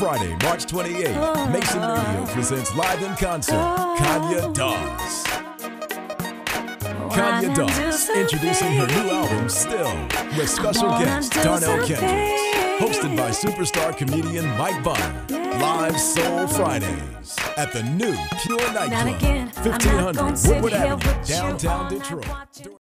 Friday, March 28th, Mason Radio presents live in concert Conya Doss. Conya Doss introducing her new album, Still, with special guest Darnell Kendricks. Hosted by superstar comedian Mike Bonner. Live Soul Fridays at the new Pure Nightclub, 1500 Woodward Avenue, downtown Detroit.